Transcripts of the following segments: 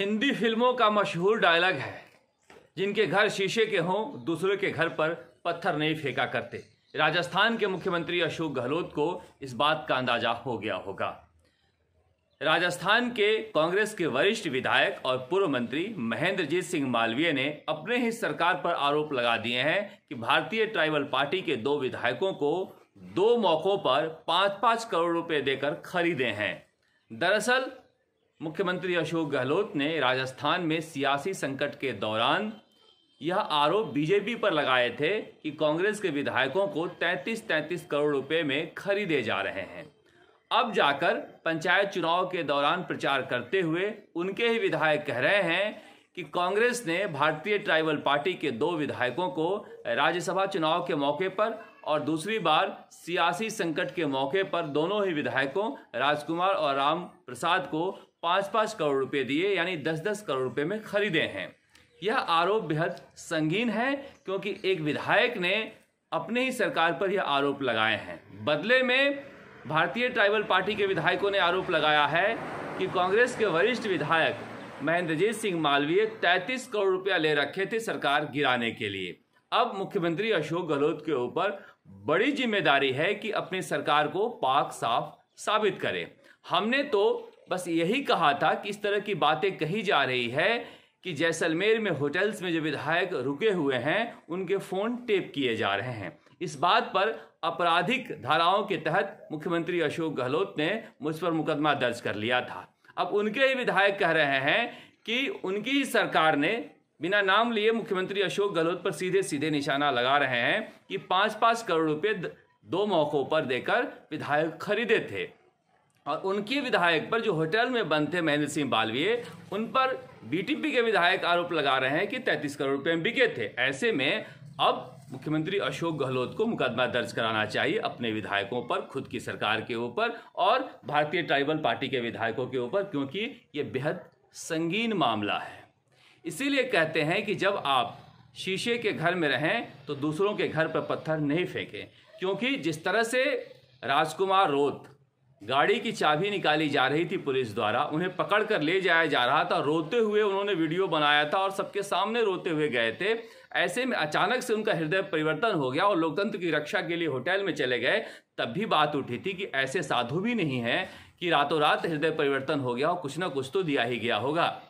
हिंदी फ़िल्मों का मशहूर डायलॉग है, जिनके घर शीशे के हों, दूसरे के घर पर पत्थर नहीं फेंका करते। राजस्थान के मुख्यमंत्री अशोक गहलोत को इस बात का अंदाज़ा हो गया होगा। राजस्थान के कांग्रेस के वरिष्ठ विधायक और पूर्व मंत्री महेंद्रजीत सिंह मालवीय ने अपने ही सरकार पर आरोप लगा दिए हैं कि भारतीय ट्राइबल पार्टी के दो विधायकों को दो मौकों पर पाँच पाँच करोड़ रुपए देकर खरीदे हैं। दरअसल मुख्यमंत्री अशोक गहलोत ने राजस्थान में सियासी संकट के दौरान यह आरोप बीजेपी पर लगाए थे कि कांग्रेस के विधायकों को 33-33 करोड़ रुपए में खरीदे जा रहे हैं। अब जाकर पंचायत चुनाव के दौरान प्रचार करते हुए उनके ही विधायक कह रहे हैं कि कांग्रेस ने भारतीय ट्राइबल पार्टी के दो विधायकों को राज्यसभा चुनाव के मौके पर और दूसरी बार सियासी संकट के मौके पर दोनों ही विधायकों राजकुमार और राम प्रसाद को पाँच पाँच करोड़ रुपए दिए, यानी दस दस करोड़ रुपए में खरीदे हैं। यह आरोप बेहद संगीन है, क्योंकि एक विधायक ने अपने ही सरकार पर यह आरोप लगाए हैं। बदले में भारतीय ट्राइबल पार्टी के विधायकों ने आरोप लगाया है कि कांग्रेस के वरिष्ठ विधायक महेंद्रजीत सिंह मालवीय 33 करोड़ रुपया ले रखे थे सरकार गिराने के लिए। अब मुख्यमंत्री अशोक गहलोत के ऊपर बड़ी ज़िम्मेदारी है कि अपनी सरकार को पाक साफ़ साबित करें। हमने तो बस यही कहा था कि इस तरह की बातें कही जा रही है कि जैसलमेर में होटल्स में जो विधायक रुके हुए हैं, उनके फ़ोन टेप किए जा रहे हैं। इस बात पर आपराधिक धाराओं के तहत मुख्यमंत्री अशोक गहलोत ने मुझ पर मुकदमा दर्ज कर लिया था। अब उनके ही विधायक कह रहे हैं कि उनकी ही सरकार ने बिना नाम लिए मुख्यमंत्री अशोक गहलोत पर सीधे सीधे निशाना लगा रहे हैं कि पाँच पाँच करोड़ रुपये दो मौक़ों पर देकर विधायक खरीदे थे। और उनके विधायक पर जो होटल में बंद थे महेंद्र सिंह बालवीय, उन पर बीटीपी के विधायक आरोप लगा रहे हैं कि 33 करोड़ रुपए में बिके थे। ऐसे में अब मुख्यमंत्री अशोक गहलोत को मुकदमा दर्ज कराना चाहिए अपने विधायकों पर, खुद की सरकार के ऊपर और भारतीय ट्राइबल पार्टी के विधायकों के ऊपर, क्योंकि ये बेहद संगीन मामला है। इसीलिए कहते हैं कि जब आप शीशे के घर में रहें तो दूसरों के घर पर पत्थर नहीं फेंकें, क्योंकि जिस तरह से राजकुमार रोत गाड़ी की चाबी निकाली जा रही थी पुलिस द्वारा। उन्हें पकड़ कर ले जाया जा रहा था। रोते हुए उन्होंने वीडियो बनाया था और सबके सामने रोते हुए गए थे। ऐसे में अचानक से उनका हृदय परिवर्तन हो गया और लोकतंत्र की रक्षा के लिए होटल में चले गए। तब भी बात उठी थी कि ऐसे साधु भी नहीं है कि रातों रात हृदय परिवर्तन हो गया और कुछ ना कुछ तो दिया ही गया होगा।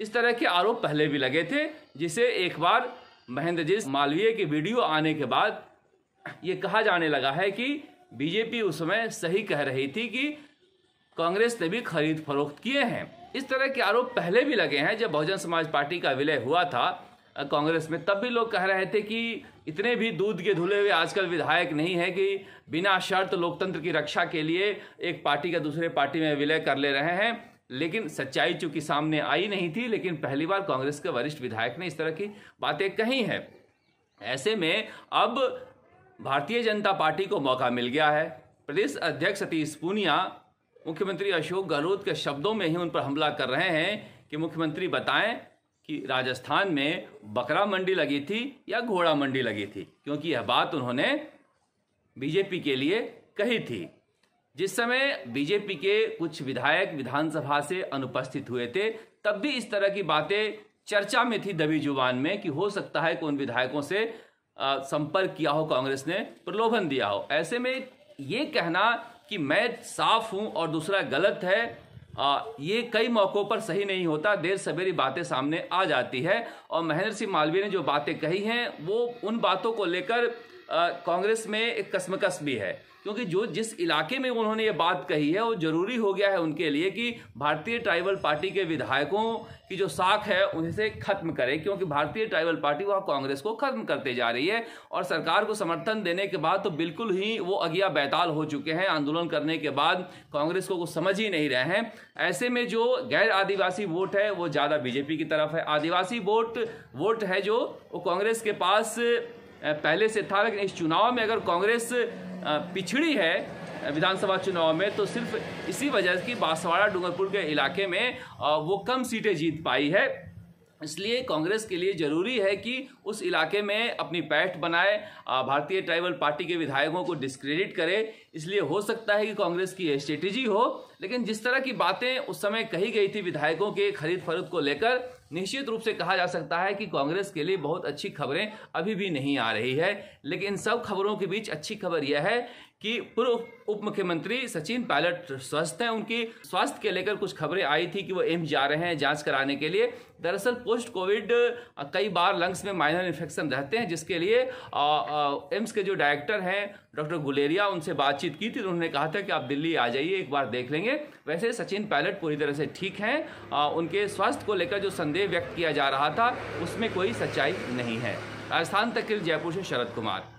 इस तरह के आरोप पहले भी लगे थे, जिसे एक बार महेंद्र जी मालवीय की वीडियो आने के बाद ये कहा जाने लगा है कि बीजेपी उस समय सही कह रही थी कि कांग्रेस ने भी खरीद फरोख्त किए हैं। इस तरह के आरोप पहले भी लगे हैं। जब बहुजन समाज पार्टी का विलय हुआ था कांग्रेस में, तब भी लोग कह रहे थे कि इतने भी दूध के धुले हुए आजकल विधायक नहीं है कि बिना शर्त लोकतंत्र की रक्षा के लिए एक पार्टी का दूसरे पार्टी में विलय कर ले रहे हैं। लेकिन सच्चाई चूँकि सामने आई नहीं थी, लेकिन पहली बार कांग्रेस के वरिष्ठ विधायक ने इस तरह की बातें कही हैं। ऐसे में अब भारतीय जनता पार्टी को मौका मिल गया है। प्रदेश अध्यक्ष सतीश पूनिया, मुख्यमंत्री अशोक गहलोत के शब्दों में ही उन पर हमला कर रहे हैं कि मुख्यमंत्री बताएँ कि राजस्थान में बकरा मंडी लगी थी या घोड़ा मंडी लगी थी, क्योंकि यह बात उन्होंने बीजेपी के लिए कही थी। जिस समय बीजेपी के कुछ विधायक विधानसभा से अनुपस्थित हुए थे, तब भी इस तरह की बातें चर्चा में थी दबी ज़ुबान में कि हो सकता है कि उन विधायकों से संपर्क किया हो कांग्रेस ने प्रलोभन दिया हो। ऐसे में ये कहना कि मैं साफ़ हूँ और दूसरा गलत है आ, ये कई मौक़ों पर सही नहीं होता देर सवेरी बातें सामने आ जाती है। और महेंद्र सिंह मालवीय ने जो बातें कही हैं वो उन बातों को लेकर कांग्रेस में एक कसमकस भी है, क्योंकि जो जिस इलाके में उन्होंने ये बात कही है, वो ज़रूरी हो गया है उनके लिए कि भारतीय ट्राइबल पार्टी के विधायकों की जो साख है उनसे खत्म करें, क्योंकि भारतीय ट्राइबल पार्टी वहाँ कांग्रेस को खत्म करते जा रही है, और सरकार को समर्थन देने के बाद तो बिल्कुल ही वो अगिया बैताल हो चुके हैं, आंदोलन करने के बाद कांग्रेस को कुछ समझ ही नहीं रहे हैं। ऐसे में जो गैर आदिवासी वोट है, वो ज़्यादा बीजेपी की तरफ़ है। आदिवासी वोट वोट है जो, वो कांग्रेस के पास पहले से था, लेकिन इस चुनाव में अगर कांग्रेस पिछड़ी है विधानसभा चुनाव में तो सिर्फ़ इसी वजह से कि बांसवाड़ा, डूंगरपुर के इलाके में वो कम सीटें जीत पाई है। इसलिए कांग्रेस के लिए ज़रूरी है कि उस इलाके में अपनी पैठ बनाए भारतीय ट्राइबल पार्टी के विधायकों को डिस्क्रेडिट करे। इसलिए हो सकता है कि कांग्रेस की स्ट्रेटेजी हो, लेकिन जिस तरह की बातें उस समय कही गई थी विधायकों के खरीद फरोख्त को लेकर, निश्चित रूप से कहा जा सकता है कि कांग्रेस के लिए बहुत अच्छी खबरें अभी भी नहीं आ रही है। लेकिन सब खबरों के बीच अच्छी खबर यह है कि पूर्व उप मुख्यमंत्री सचिन पायलट स्वस्थ हैं। उनकी स्वास्थ्य के लेकर कुछ खबरें आई थी कि वो एम्स जा रहे हैं जाँच कराने के लिए। दरअसल पोस्ट कोविड कई बार लंग्स में माइनर इन्फेक्शन रहते हैं, जिसके लिए एम्स के जो डायरेक्टर हैं, डॉक्टर गुलेरिया, उनसे बातचीत की थी। तो उन्होंने कहा था कि आप दिल्ली आ जाइए, एक बार देख लेंगे। वैसे सचिन पायलट पूरी तरह से ठीक हैं। उनके स्वास्थ्य को लेकर जो संदेह व्यक्त किया जा रहा था, उसमें कोई सच्चाई नहीं है। राजस्थान तक जयपुर से शरद कुमार।